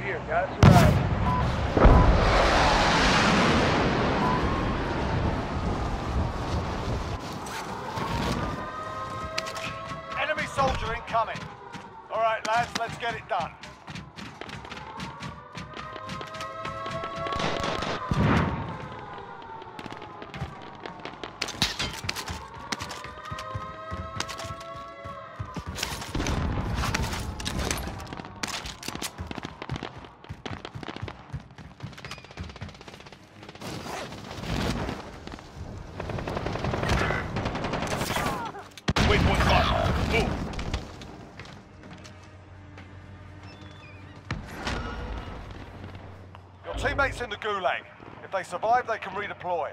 over here. Got us arrived. Enemy soldier incoming. All right, lads, let's get it done. Waypoint lost. Move. Your teammates in the gulag. If they survive, they can redeploy.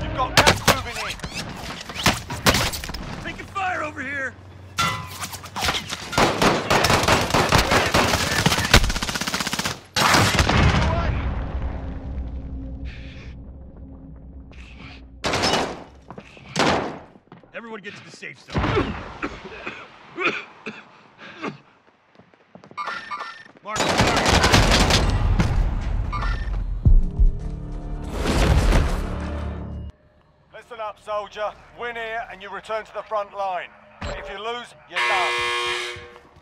You've got gas moving in. Taking fire over here. Everyone get to the safe zone. Mark. Listen up, soldier. Win here and you return to the front line. If you lose, you're done.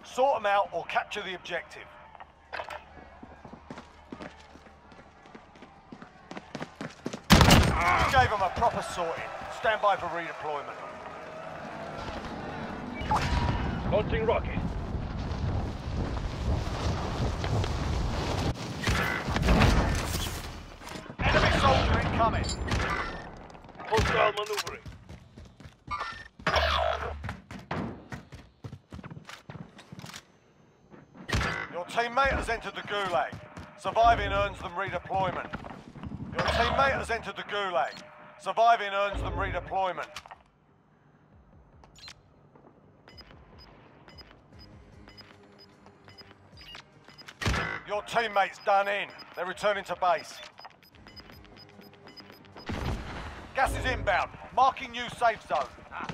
Sort them out or capture the objective. Gave them a proper sorting. Stand by for redeployment. Launching rocket. Enemy soldier incoming. Hostile maneuvering. Your teammate has entered the gulag. Surviving earns them redeployment. Your teammate has entered the gulag. Surviving earns them redeployment. Your teammate's done in. They're returning to base. Gas is inbound. Marking new safe zone. Ah,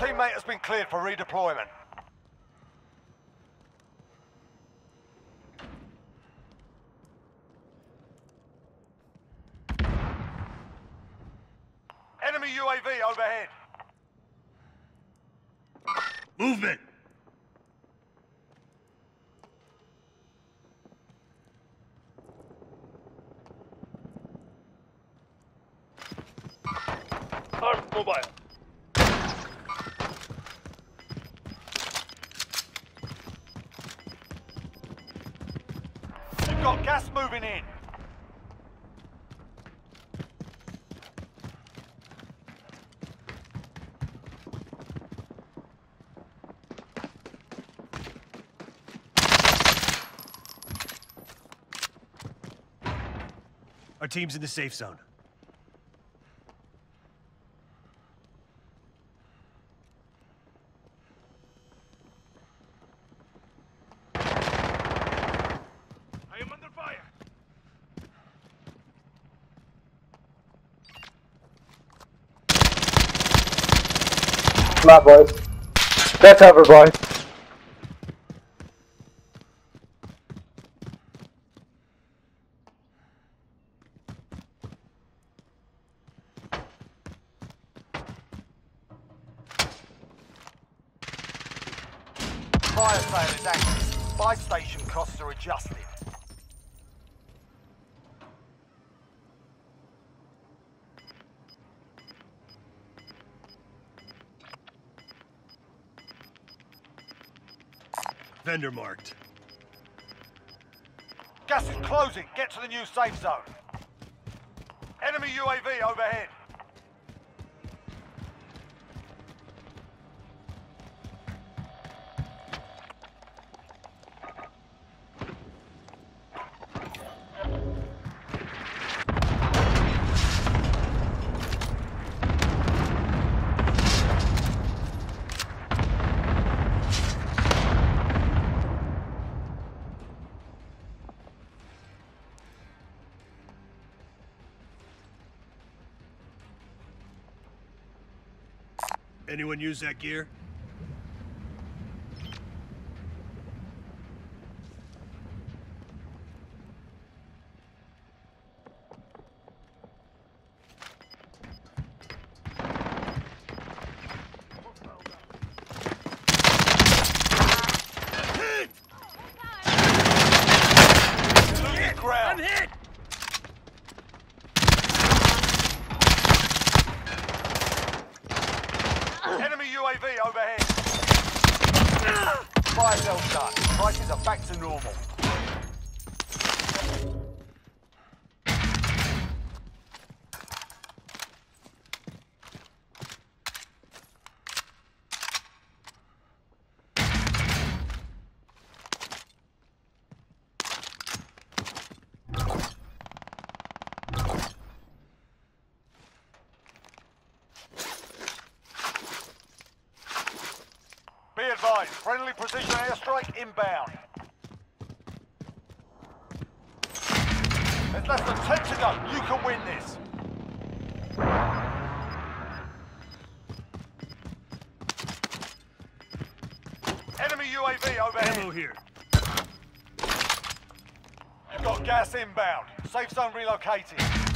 Teammate has been cleared for redeployment. Enemy UAV overhead. Movement. Armed mobile. Gas moving in. Our team's in the safe zone. I am under fire. Come on, boys. Get cover, boys. Fire sale is active. Buy station costs are adjusted. Vendor marked. Gas is closing. Get to the new safe zone. Enemy UAV overhead. Anyone use that gear? Enemy UAV overhead. Fire sale done. Prices are back to normal. Advised, friendly precision airstrike inbound. There's less than 10 to go. You can win this. Enemy UAV overhead. Ammo here. You've got gas inbound. Safe zone relocated.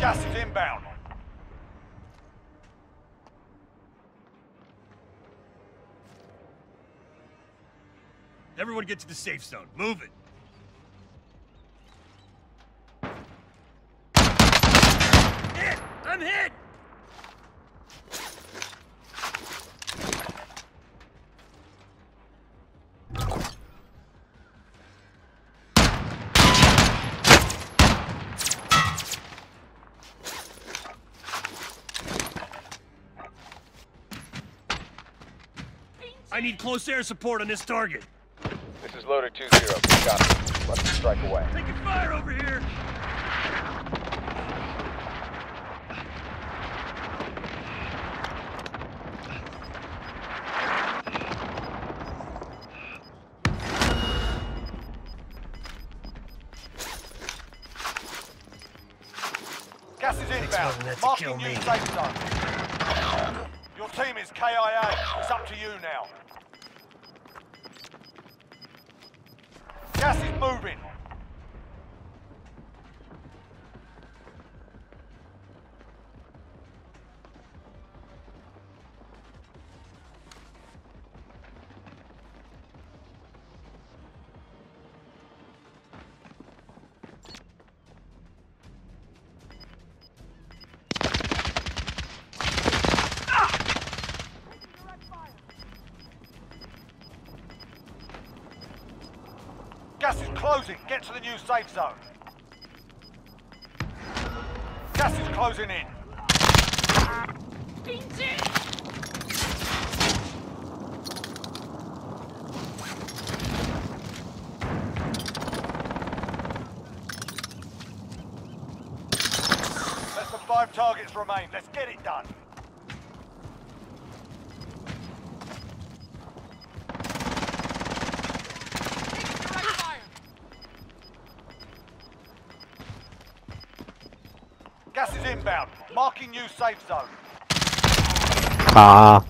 Gas is inbound. Everyone get to the safe zone. Move it. Hit! I'm hit! I need close air support on this target. This is loader 2-0. Copy. Left to strike away. Taking fire over here! Gas is inbound. wasn't meant to Marking kill new me. safe zone. Your team is KIA. It's up to you now. Moving. Gas is closing. Get to the new safe zone. Gas is closing in. Less than five targets remain. Let's get it done. Marking new safe zone. Ah.